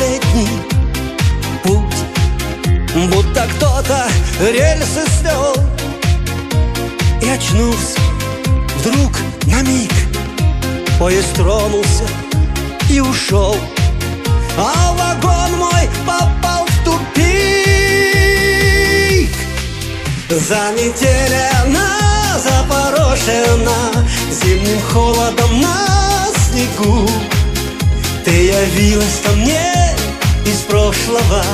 последний путь. Будто кто-то рельсы слел И очнулся вдруг на миг. Поезд тронулся и ушел А вагон мой попал в тупик. За неделю она запорошена Зимним холодом на снегу Ты явилась ко мне из прошлого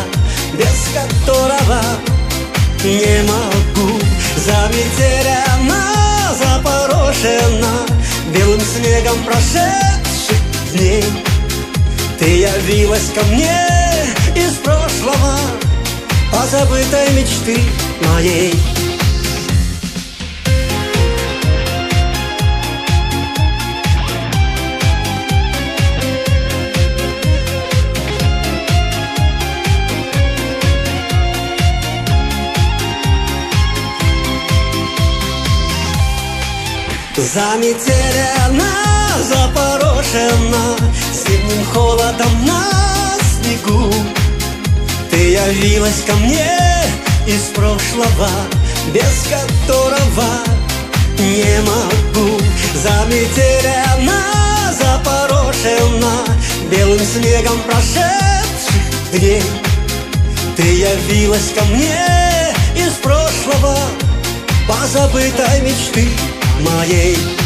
Без которого не могу. Заметерена, запорошена Белым снегом прошедших дней. Ты явилась ко мне из прошлого Позабытой мечты моей Заметелена, запорошена Зимним холодом на снегу. Ты явилась ко мне из прошлого Без которого не могу. Заметелена, запорошена Белым снегом прошедших дней. Ты явилась ко мне из прошлого Позабытой мечты моей Сколько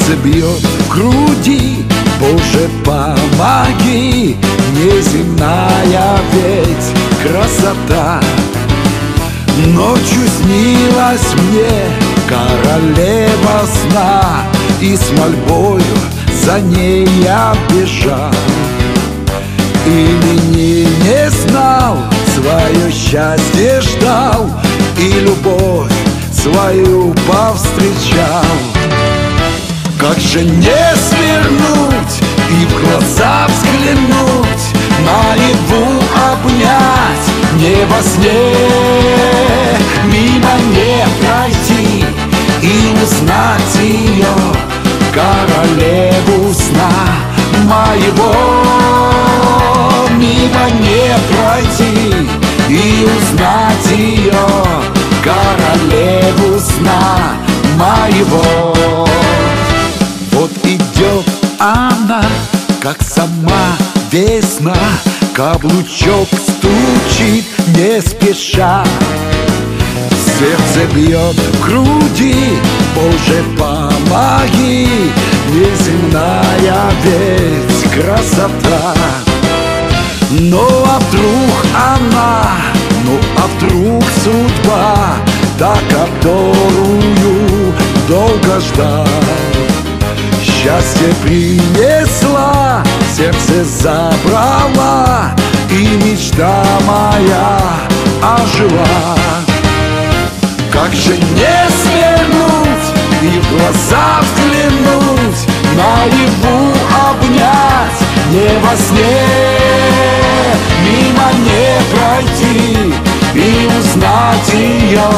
Сердце бьет в груди. Боже, помоги Неземная ведь красота. Ночью снилась мне королева сна И с мольбою за ней я бежал. Имени не знал, свое счастье ждал И любовь свою повстречал Как же не свернуть и в глаза взглянуть Наяву обнять не во сне Мимо не пройти и узнать ее Королеву сна моего. Мимо не пройти и узнать ее Королеву сна моего идет она, как сама весна Каблучок стучит не спеша. Сердце бьет в груди, Боже, помоги Неземная ведь красота. Ну а вдруг она, ну а вдруг судьба Та, которую долго ждал Счастье принесла, сердце забрала И мечта моя ожила. Как же не свернуть и в глаза взглянуть Наяву обнять не во сне Мимо не пройти и узнать ее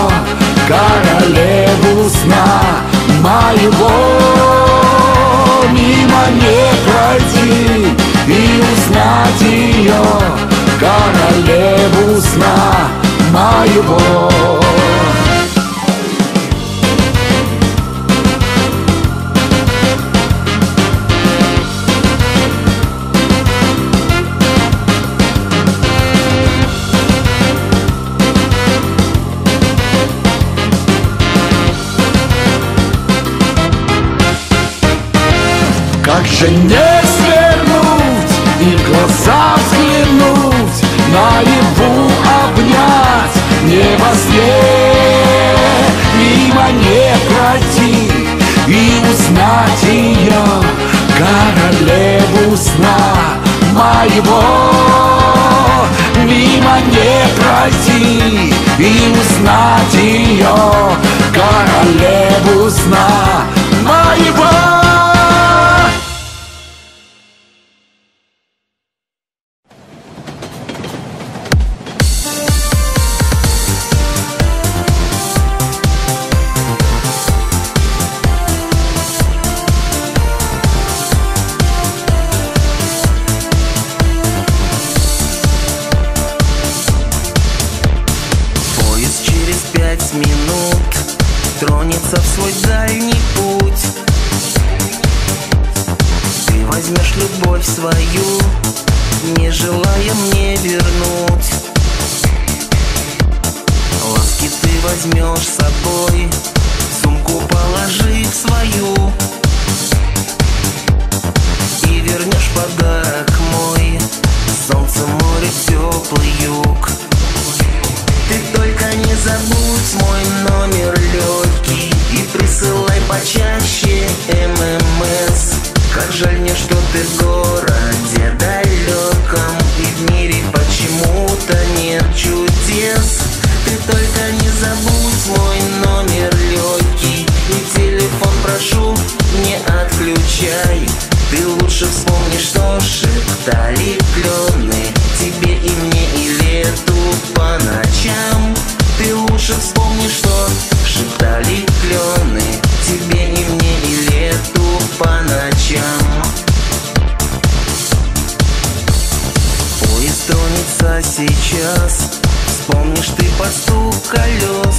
Королеву сна моего Мимо не пройти и узнать ее Королеву сна моего моего Мимо не пройти и узнать ее Королеву сна моего calor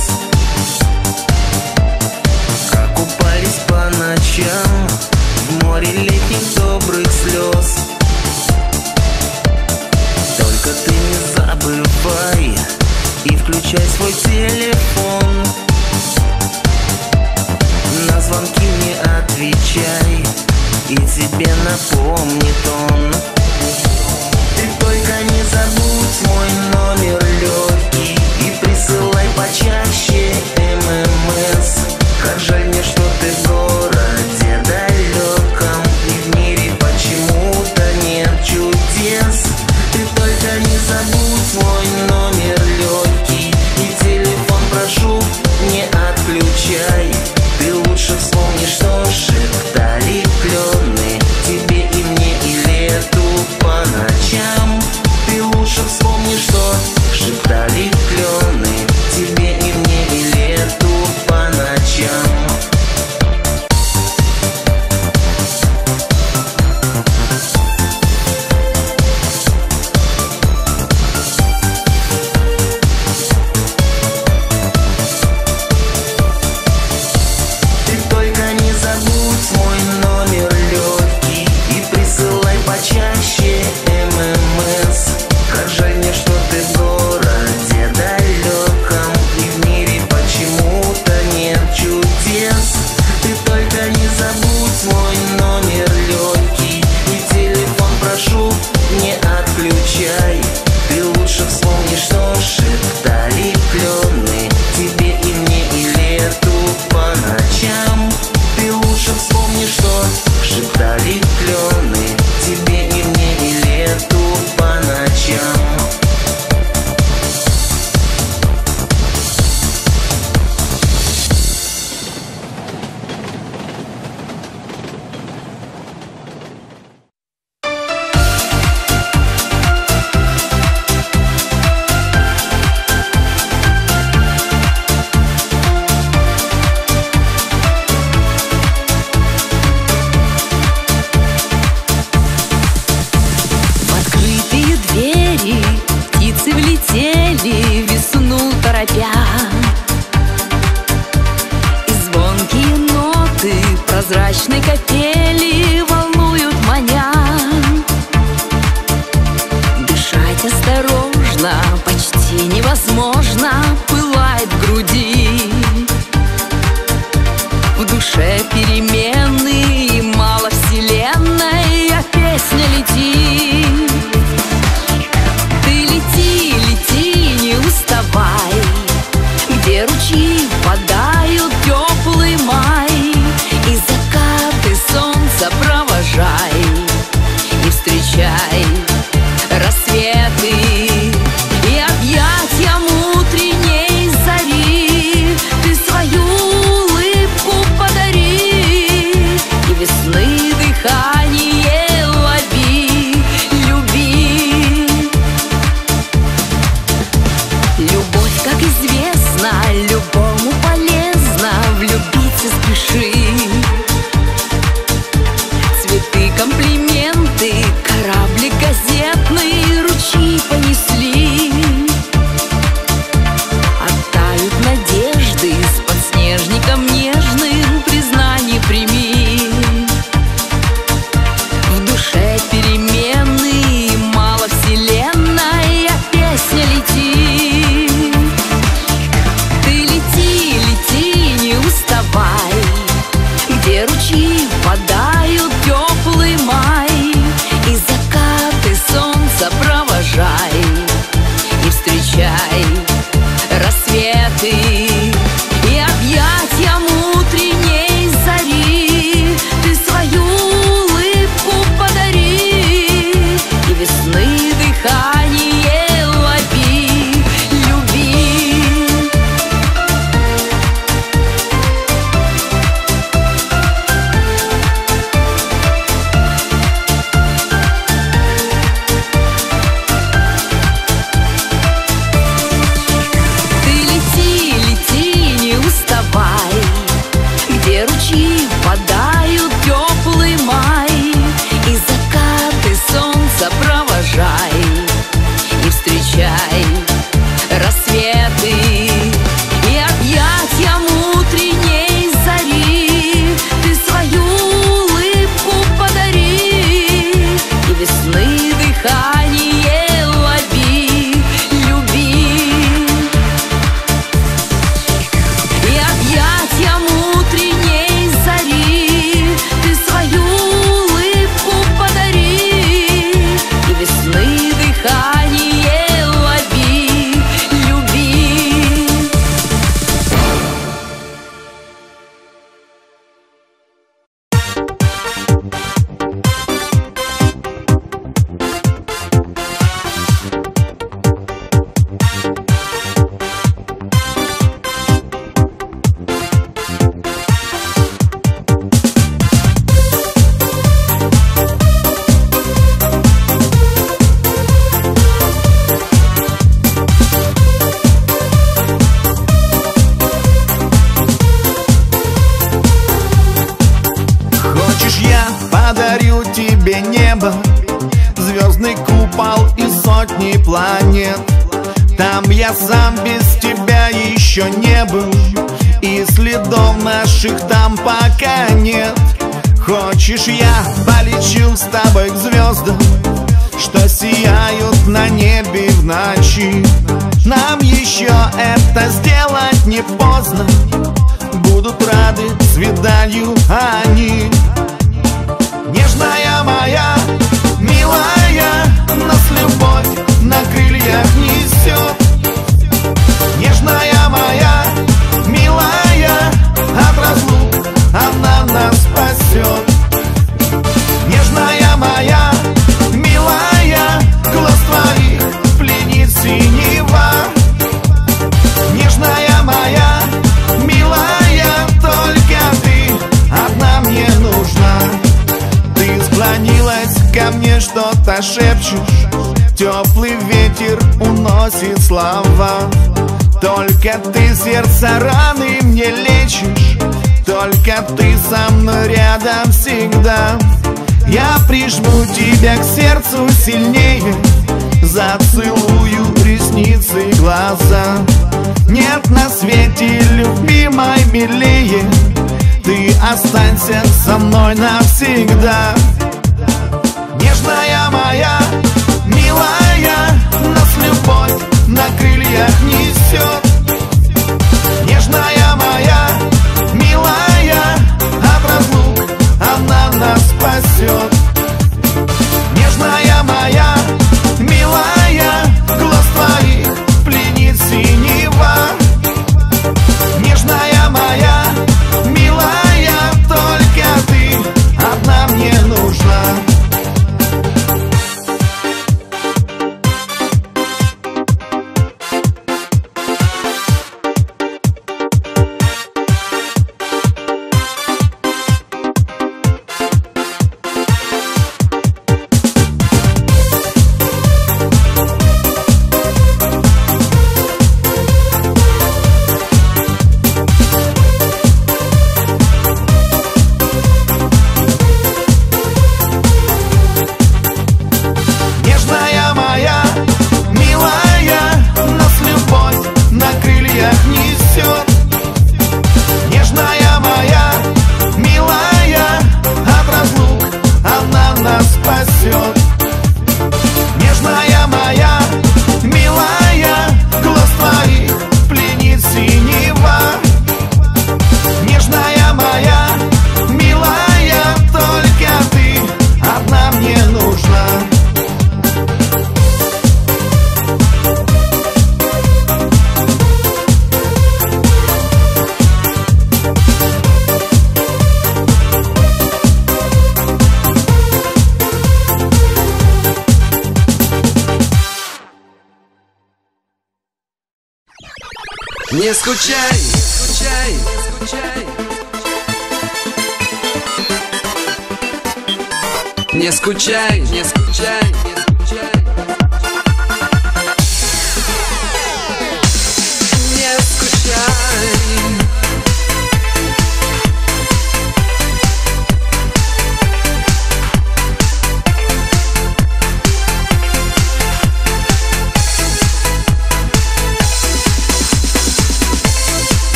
останься со мной навсегда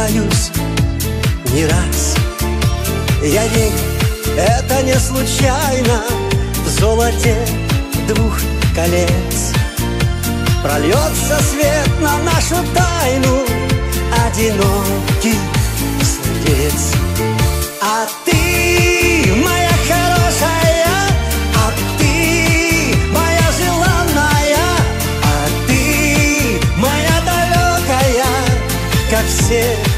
встречаюсь не раз. Я верю, это не случайно в золоте двух колец. Прольется свет на нашу тайну одинокий сердец. А ты, моя хорошая, а ты, моя желанная, а ты, моя далекая, как все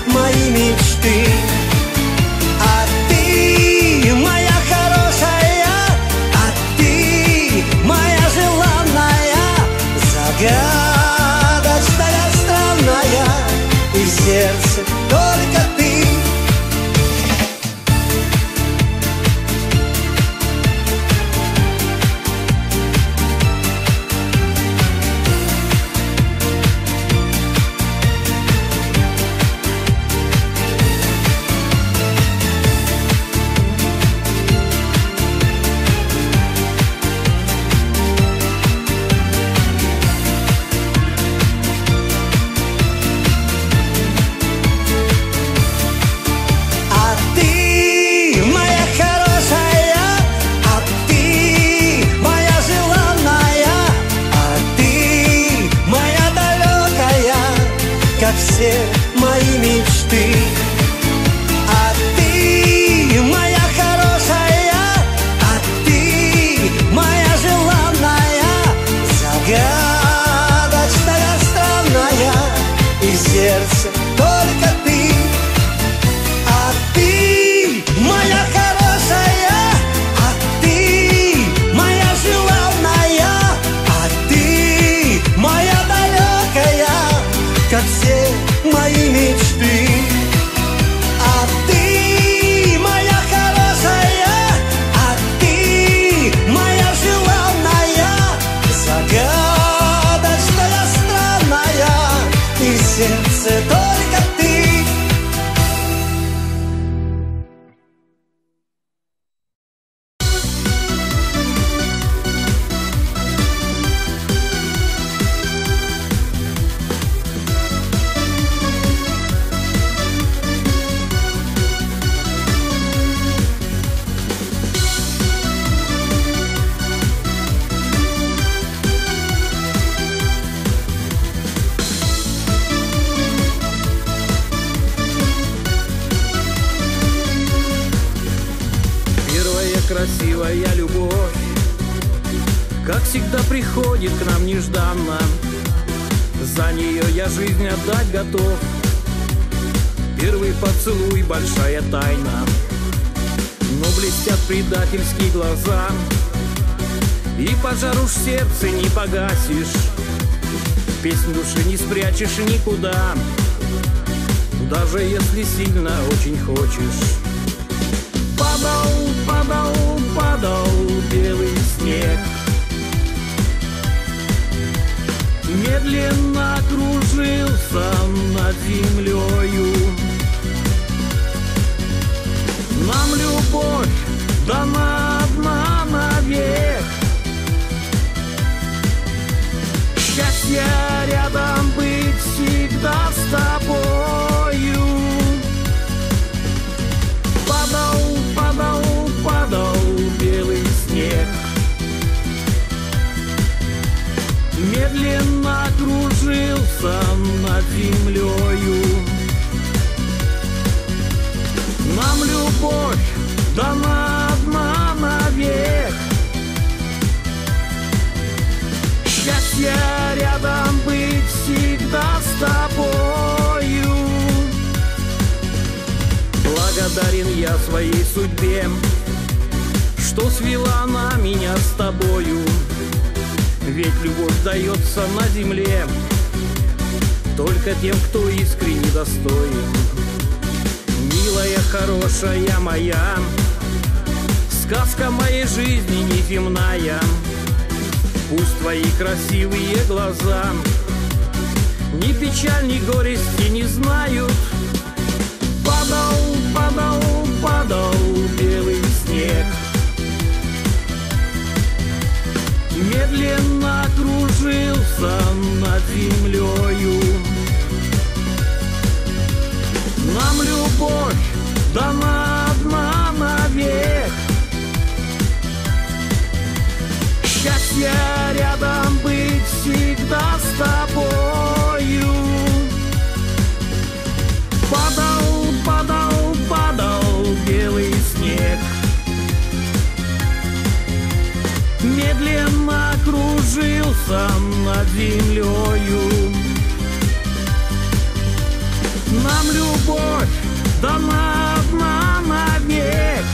отдать готов. Первый поцелуй – большая тайна. Но блестят предательские глаза. И пожар уж сердце не погасишь. Песнь души не спрячешь никуда. Даже если сильно очень хочешь. Падал, падал медленно кружился над землею. Нам любовь дана одна навек. Счастье рядом быть всегда с тобой. Кружился над землею Нам любовь дана одна навек. Счастье рядом быть всегда с тобою. Благодарен я своей судьбе Что свела она меня с тобою Ведь любовь дается на земле Только тем, кто искренне достоин. Милая, хорошая моя Сказка моей жизни неземная. Пусть твои красивые глаза Ни печаль, ни горести не знают Медленно кружился над землею Нам любовь дана одна навек. Счастье кружился над землею. Нам любовь дана одна навек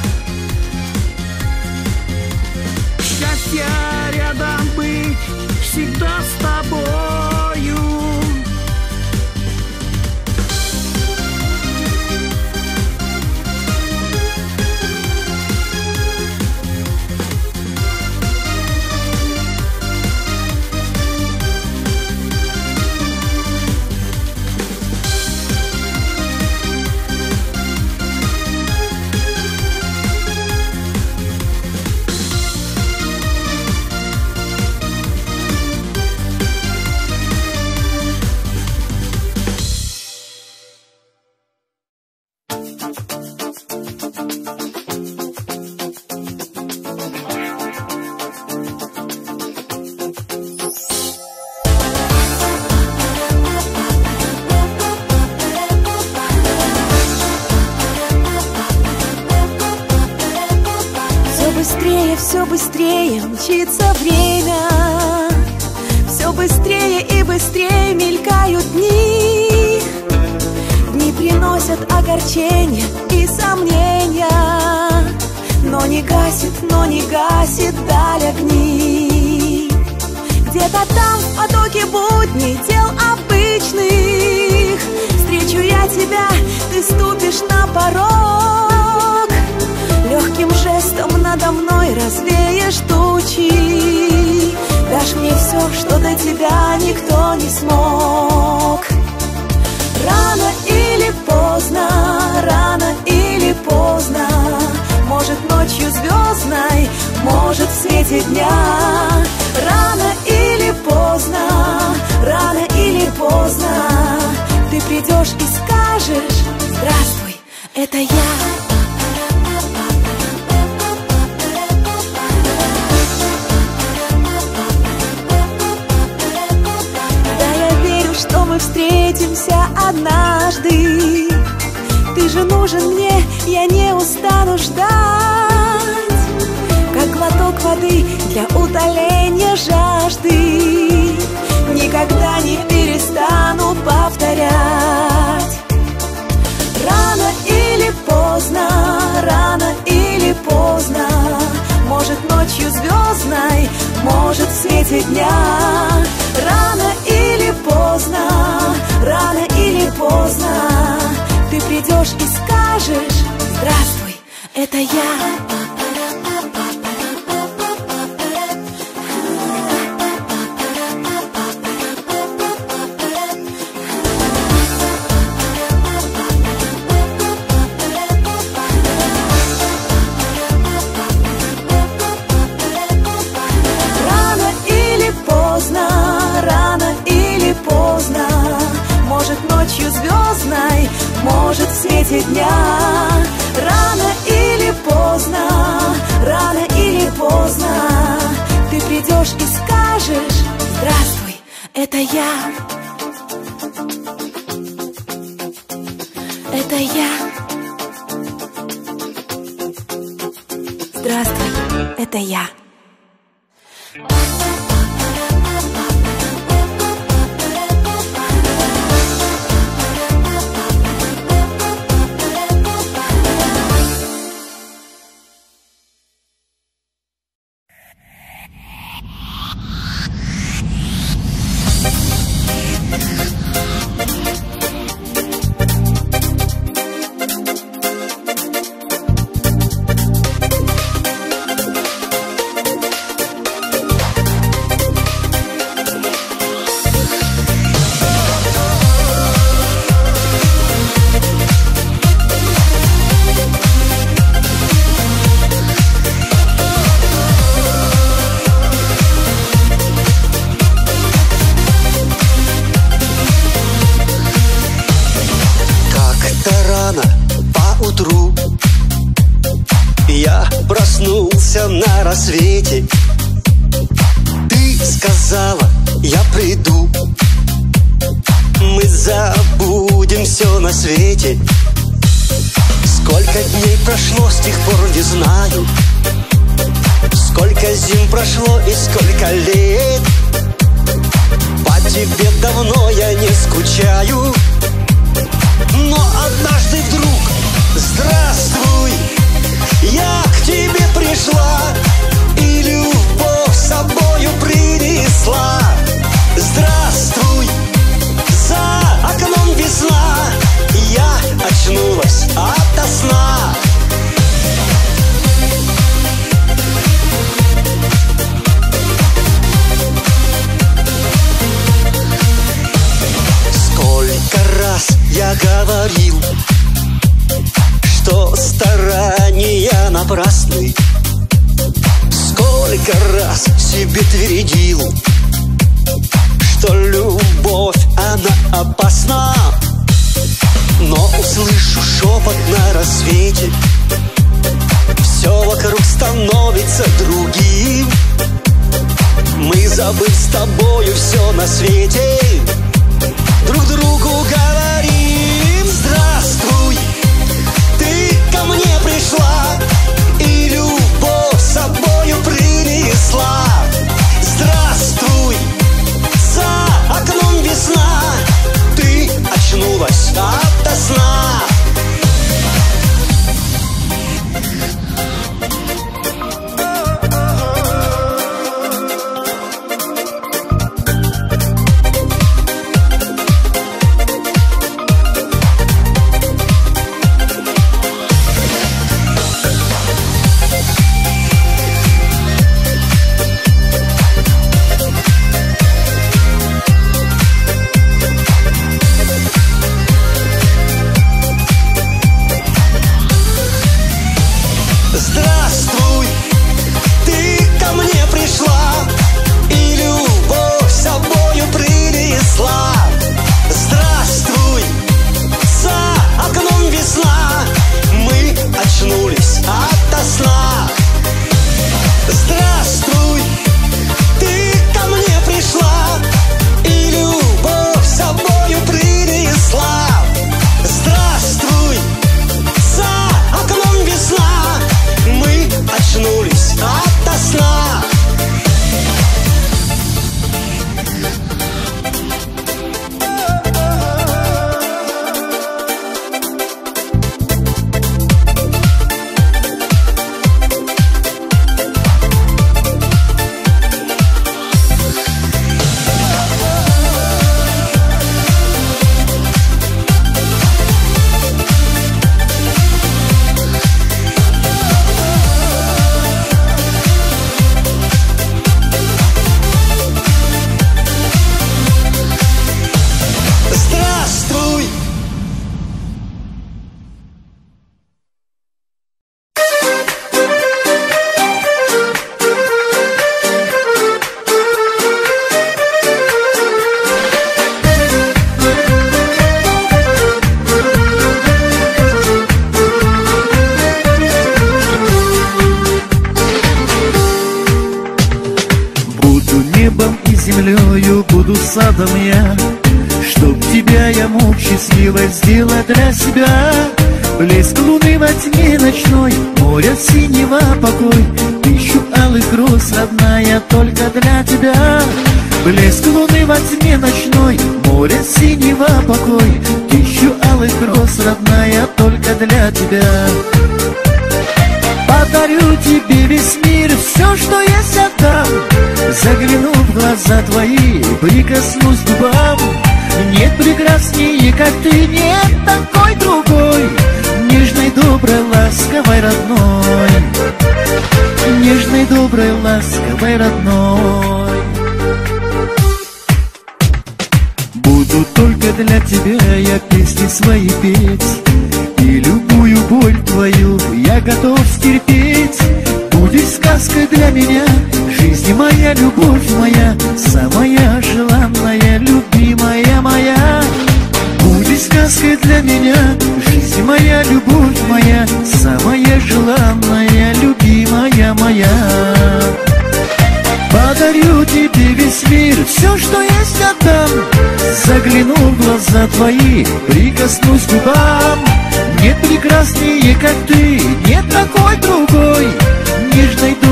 Счастье рядом быть всегда с встретимся однажды. Ты же нужен мне, я не устану ждать. Как глоток воды для утоления жажды. Никогда не перестану повторять. Рано или поздно, рано или поздно Может ночью звездной, может в свете дня Рано или поздно, рано или поздно Ты придешь и скажешь Здравствуй, это я свете дня. Рано или поздно, рано или поздно Ты придешь и скажешь Здравствуй, это я Это я. Здравствуй, это я. Забудем все на свете. Сколько дней прошло, с тех пор не знаю. Сколько зим прошло и сколько лет. По тебе давно я не скучаю. Но однажды вдруг Здравствуй, я к тебе пришла И любовь с собою принесла. Здравствуй, очнулась ото сна Сколько раз я говорил, что старания напрасны. Сколько раз себе твердил, что любовь, она опасна. Но услышу шепот на рассвете, все вокруг становится другим. Мы забыв с тобою все на свете, друг другу говорим Здравствуй, ты ко мне пришла И любовь с собою принесла. Здравствуй, за окном весна очнулась ото сна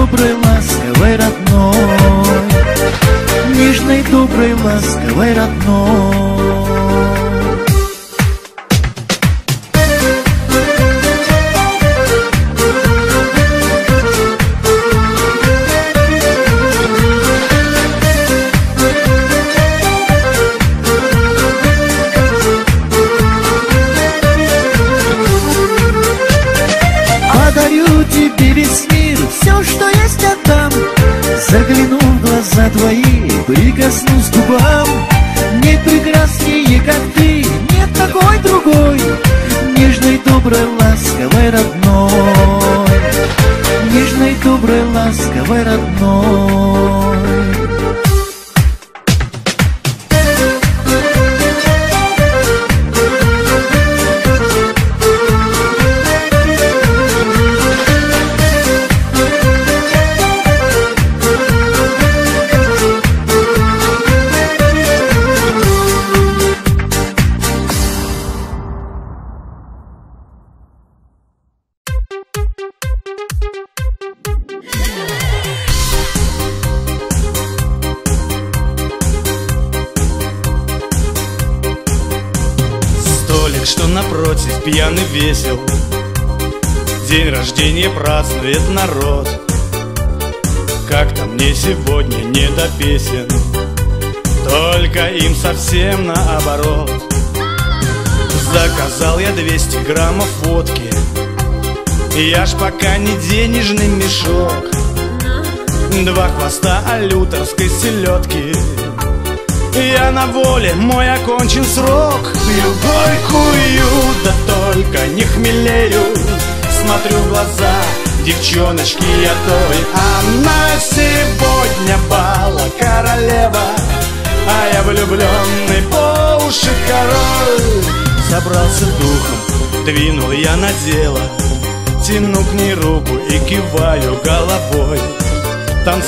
Нежной, доброй, ласковой, родной. Нежной, доброй, ласковой, родной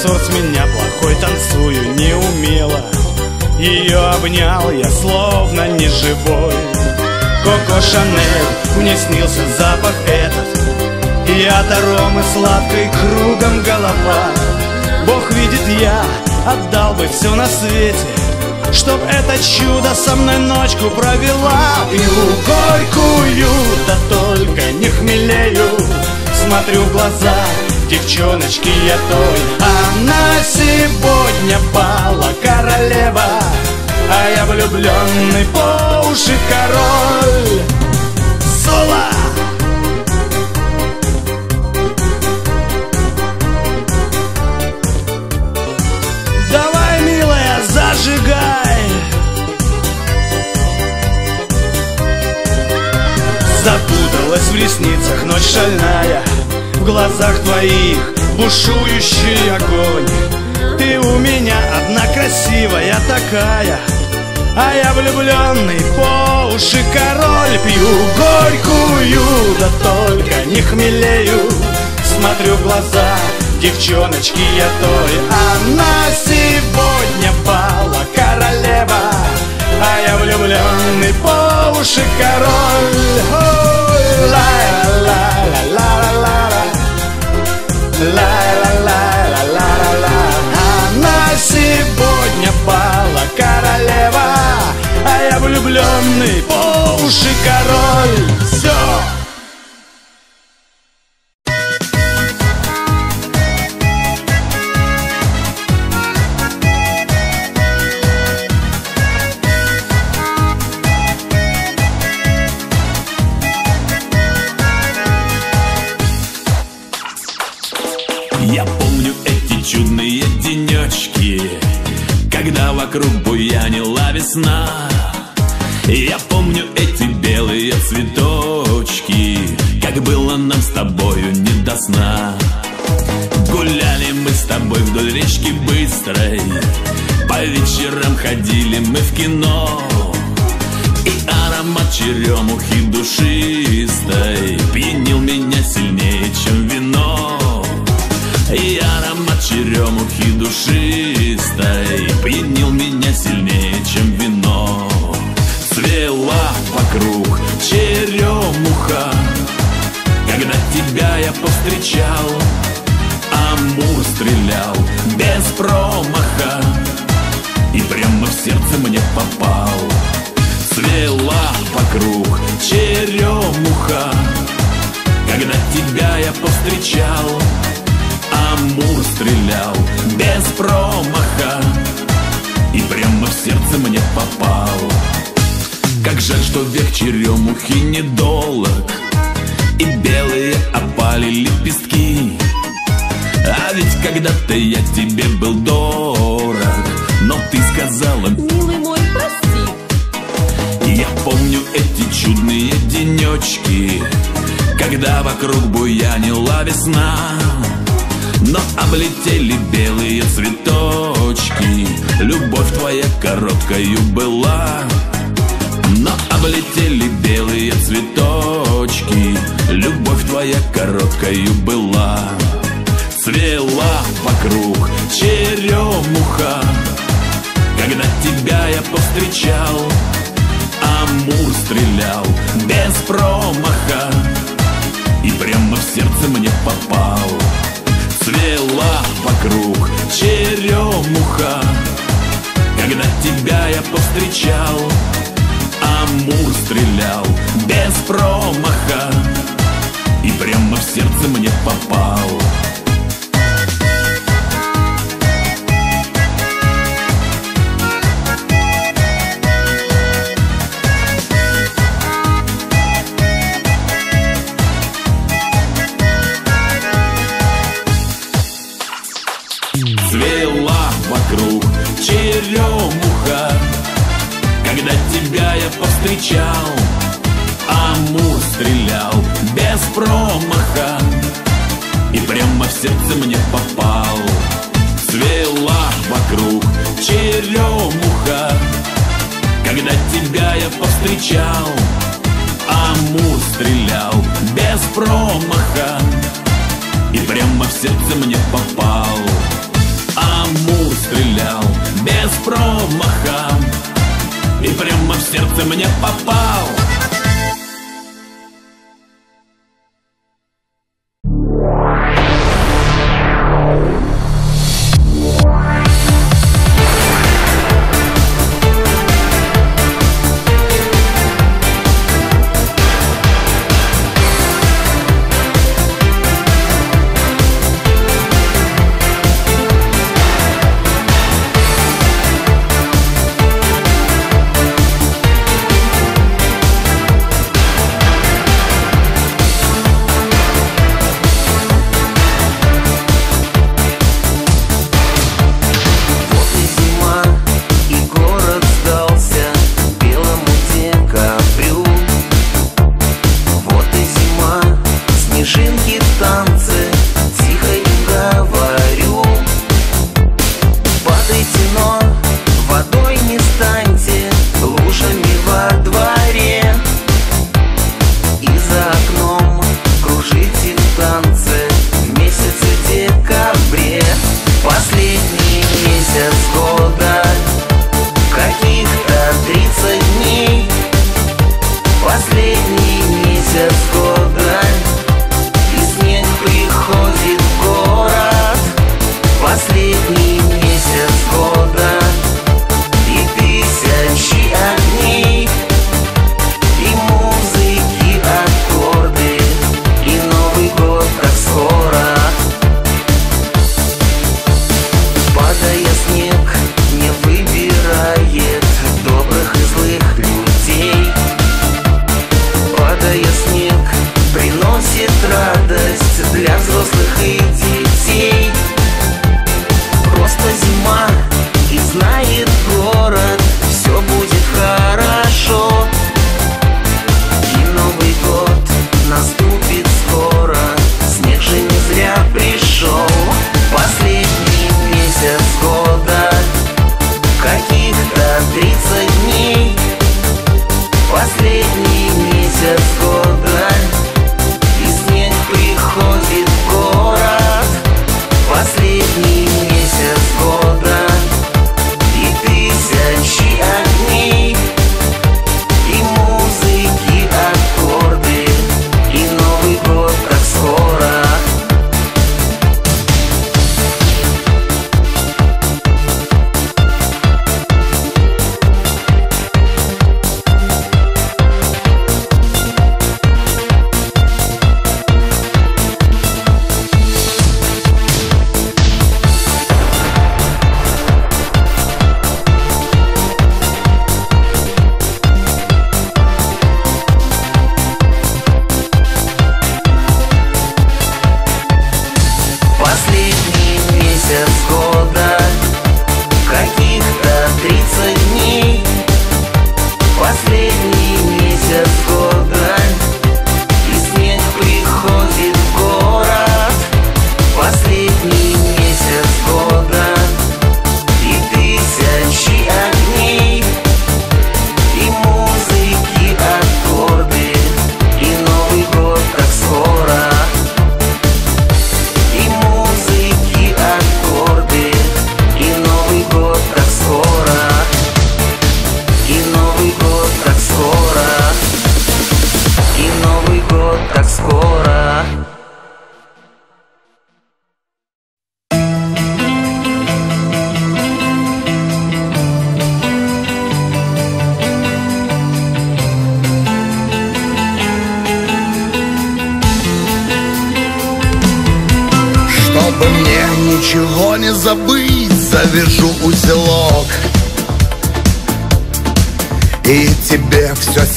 Танцор с меня плохой, танцую неумело ее обнял я словно неживой. Коко Шанель, мне снился запах этот. И от аромы сладкой кругом голова. Бог видит, я отдал бы все на свете Чтоб это чудо со мной ночку провела. Пью горькую, да только не хмелею. Смотрю в глаза девчоночки я той. Она сегодня пала королева А я влюбленный по уши король. Соло! Давай, милая, зажигай. Запуталась в ресницах ночь шальная глазах твоих бушующий огонь. Ты у меня одна красивая такая А я влюбленный по уши король. Пью горькую, да только не хмелею. Смотрю в глаза девчоночки я той. Она сегодня пала королева А я влюбленный по уши король. Ой, ла-ла-ла-ла-ла-ла-ла Ла-ла-ла-ла-ла-ла-ла Она сегодня пала королева А я влюбленный по уши король Все! Ходили мы в кино мне попал. Цвела вокруг черемуха. Когда тебя я повстречал Амур стрелял без промаха. И прямо в сердце мне попал. Как жаль, что век черемухи недолог. И белые опали лепестки А ведь когда-то я тебе был дорог чудные денечки Когда вокруг буянила весна Но облетели белые цветочки Любовь твоя короткою была. Но облетели белые цветочки Любовь твоя короткою была. Цвела вокруг черемуха Когда тебя я повстречал Амур стрелял без промаха И прямо в сердце мне попал. Цвела вокруг черемуха Когда тебя я повстречал. Амур стрелял без промаха И прямо в сердце мне попал повстречал Амур стрелял без промаха. И прямо в сердце мне попал Амур стрелял без промаха. И прямо в сердце мне попал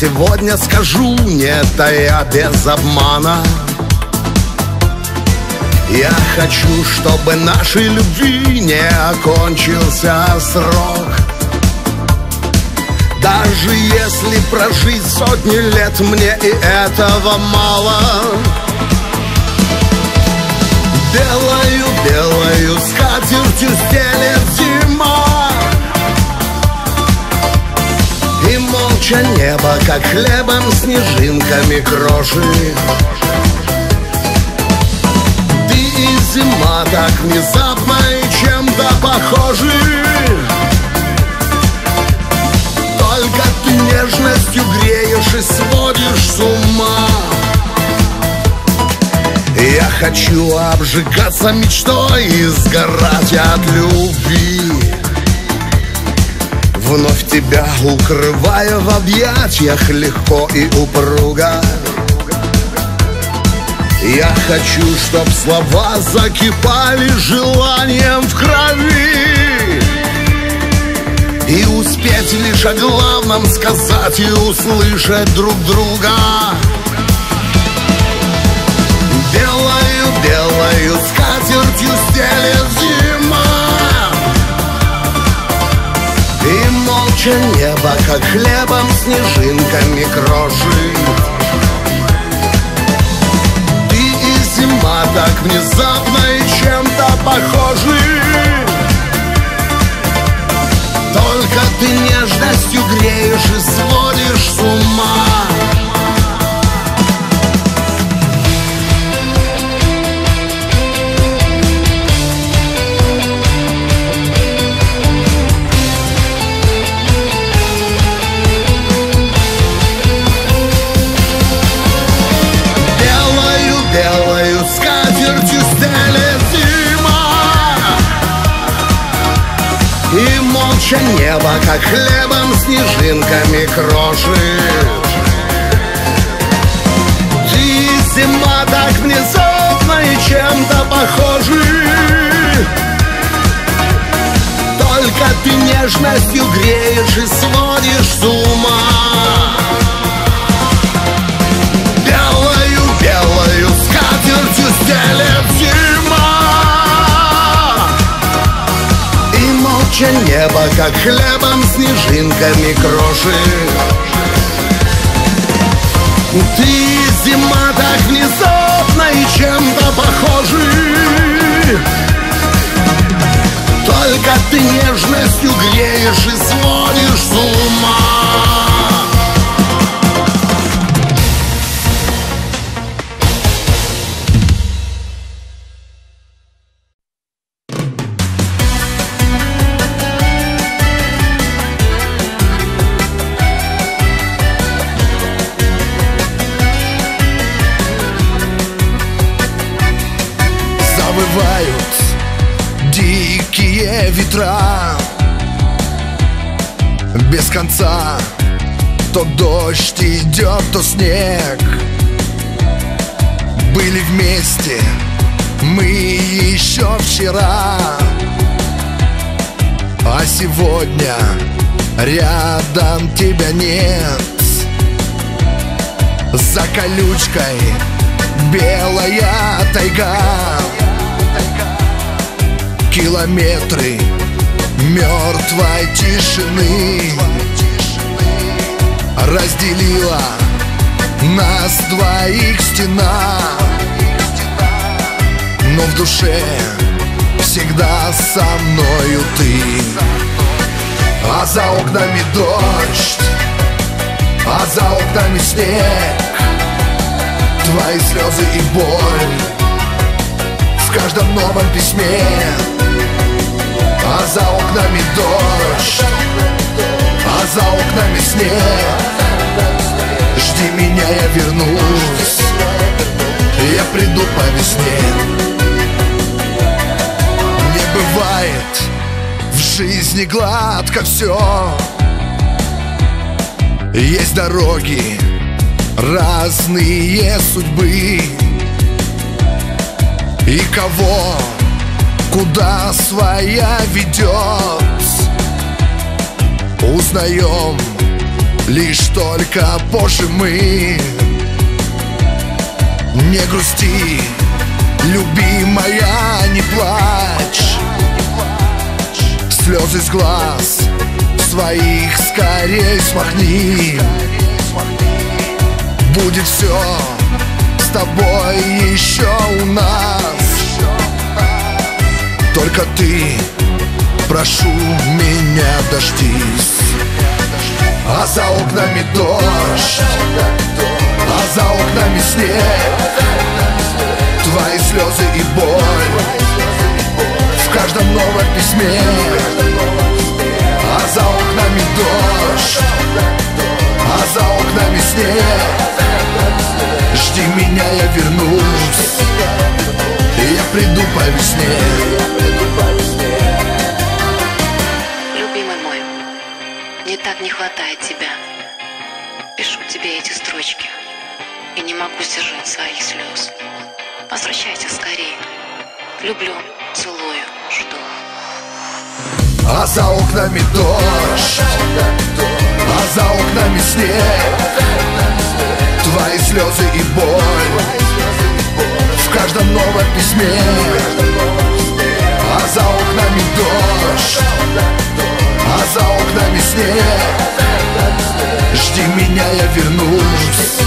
сегодня скажу, не тая без обмана. Я хочу, чтобы нашей любви не окончился срок. Даже если прожить сотни лет, мне и этого мало. Белою, белою скатертью стелет Молча небо, как хлебом снежинками крошит Ты и зима так внезапно и чем-то похожи. Только ты нежностью греешь и сводишь с ума. Я хочу обжигаться мечтой и сгорать от любви Вновь тебя укрывая в объятиях легко и упруго. Я хочу, чтоб слова закипали желанием в крови. И успеть лишь о главном сказать и услышать друг друга. Белою, белою скатертью стелет молча небо, как хлебом снежинками крошит Ты и зима так внезапно и чем-то похожи. Только ты нежностью греешь и сводишь с ума молча небо, как хлебом снежинками крошит. Ты зима так внезапно и чем-то похожи Только ты нежностью греешь и сводишь с ума. Белою, белою небо, как хлебом снежинками крошит Ты, зима, так внезапно и чем-то похожи. Только ты нежностью греешь и сводишь с ума А сегодня рядом тебя нет. За колючкой белая тайга. Километры мертвой тишины Разделила нас двоих стена. Но в душе всегда со мною ты. А за окнами дождь А за окнами снег. Твои слезы и боль В каждом новом письме. А за окнами дождь А за окнами снег. Жди меня, я вернусь Я приду по весне. Не бывает в жизни гладко все Есть дороги, разные судьбы. И кого, куда своя ведет Узнаем лишь только позже мы. Не грусти, любимая, не плачь Слезы с глаз своих скорей смахни. Будет все с тобой еще у нас. Только ты, прошу меня, дождись. А за окнами дождь А за окнами снег. Твои слезы и боль каждом новом письме А за окнами дождь А за окнами снег Жди меня, я вернусь И я приду по весне Любимый мой, мне так не хватает тебя. Пишу тебе эти строчки и не могу сдержать своих слез. Возвращайся скорее. Люблю, целую, жду. А за окнами дождь А за окнами снег. Твои слезы и боль В каждом новом письме. А за окнами дождь А за окнами снег. Жди меня, я вернусь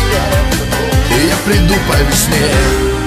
И я приду по весне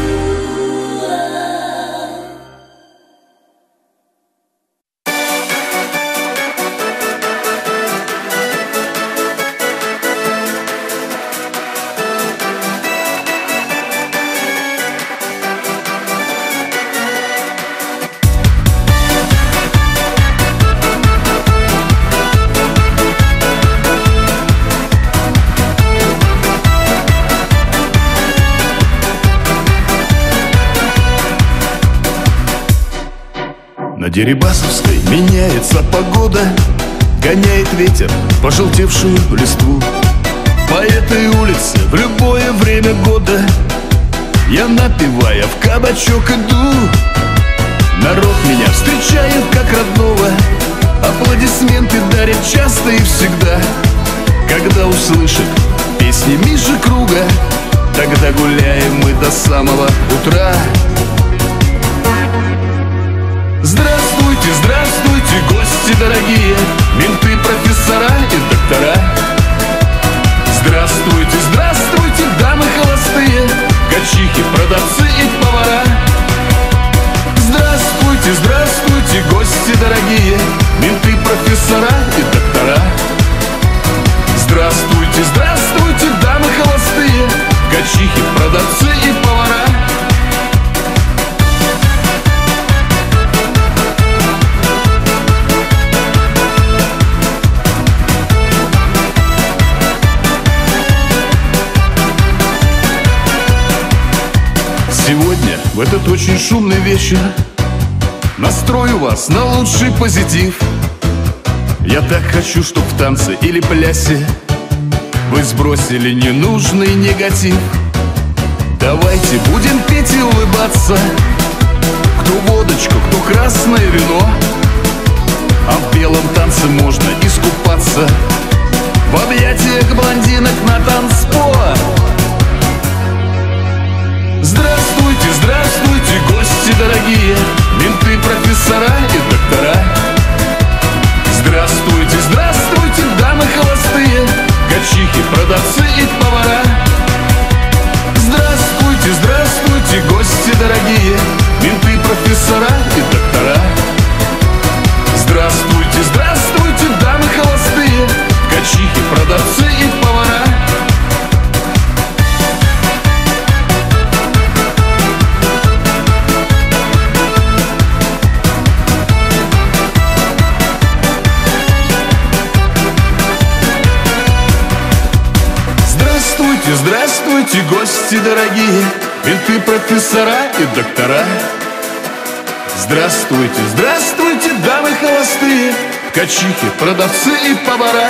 Дерибасовской меняется погода Гоняет ветер пожелтевшую листву. По этой улице в любое время года Я напивая в кабачок иду. Народ меня встречает как родного Аплодисменты дарят часто и всегда. Когда услышит песни Миши Круга Тогда гуляем мы до самого утра. Здравствуйте, здравствуйте, гости дорогие Менты, профессора и доктора. Здравствуйте, здравствуйте, дамы холостые Качихи, продавцы и повара. Здравствуйте, здравствуйте, гости дорогие Менты, профессора и доктора. Здравствуйте, здравствуйте, дамы холостые Качихи, продавцы и повара в этот очень шумный вечер Настрою вас на лучший позитив. Я так хочу, чтоб в танце или плясе Вы сбросили ненужный негатив. Давайте будем петь и улыбаться. Кто водочку, кто красное вино. А в белом танце можно искупаться. В объятиях блондинок на танцпол гости дорогие Менты, профессора и доктора. Здравствуйте, здравствуйте, дамы холостые Качихи, продавцы и повара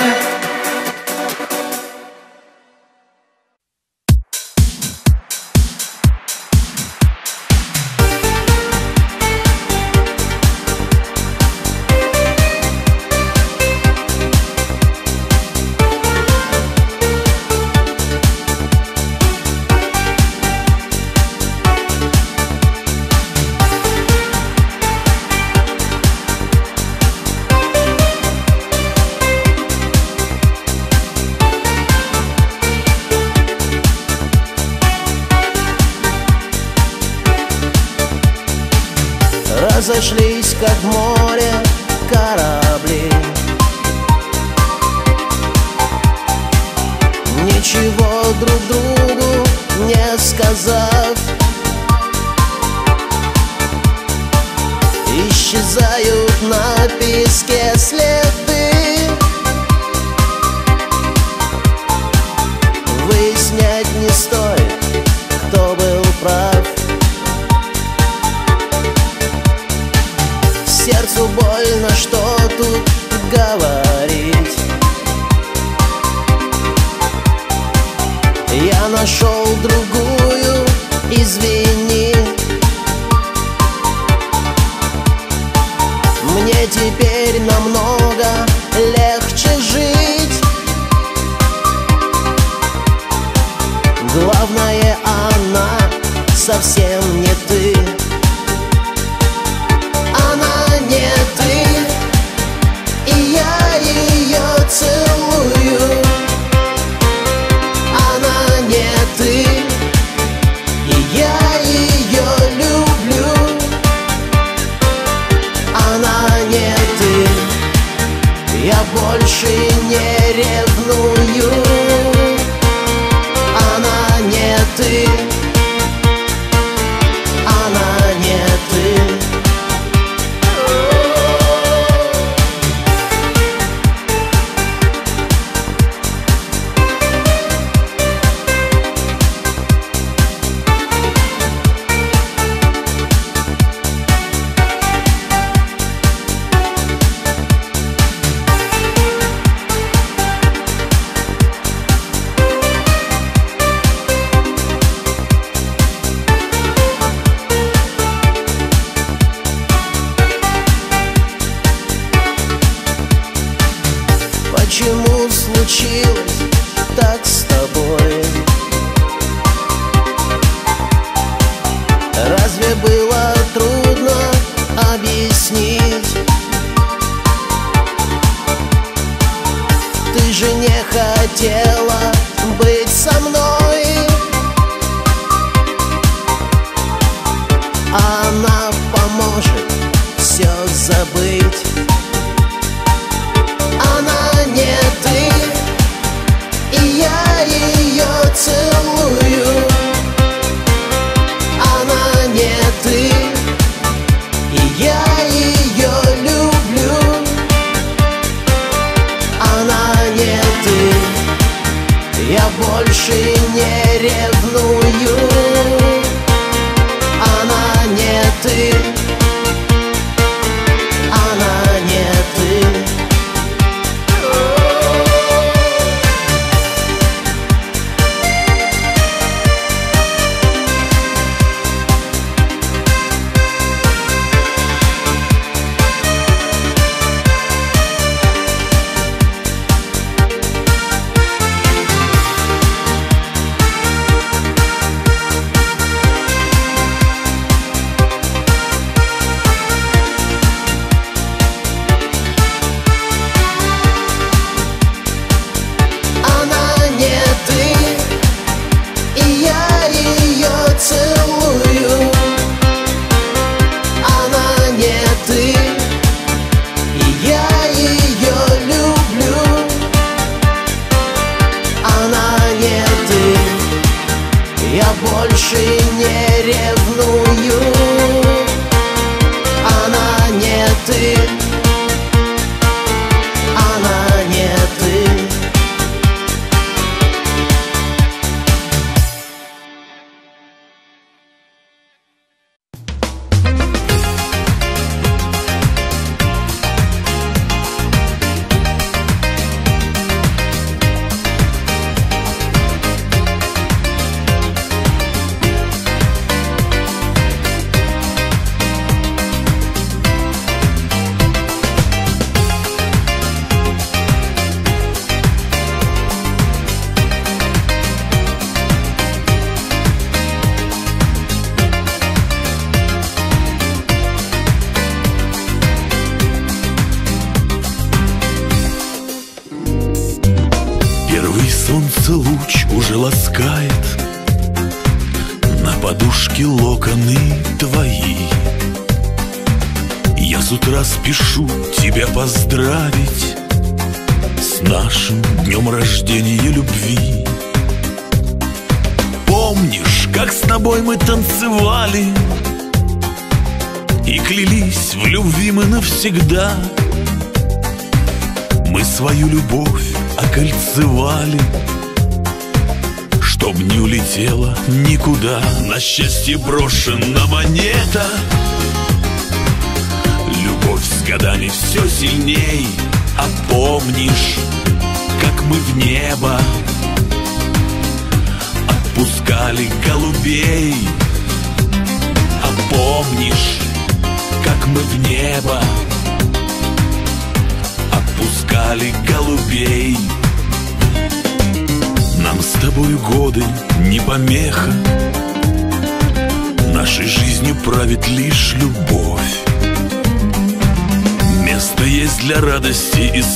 Тибро.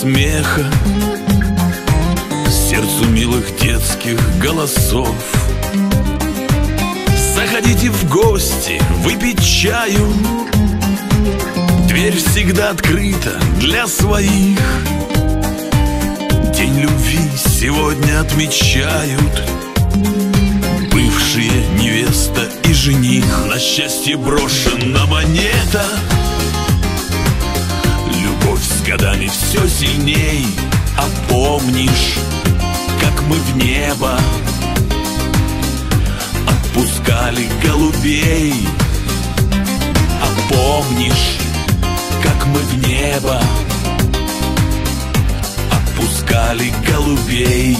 смеха Сердцу милых детских голосов. Заходите в гости, выпить чаю. Дверь всегда открыта для своих. День любви сегодня отмечают Бывшие невеста и жених. На счастье брошена монета. Любовь с годами все сильней А помнишь, как мы в небо. Отпускали голубей А помнишь, как мы в небо. Отпускали голубей.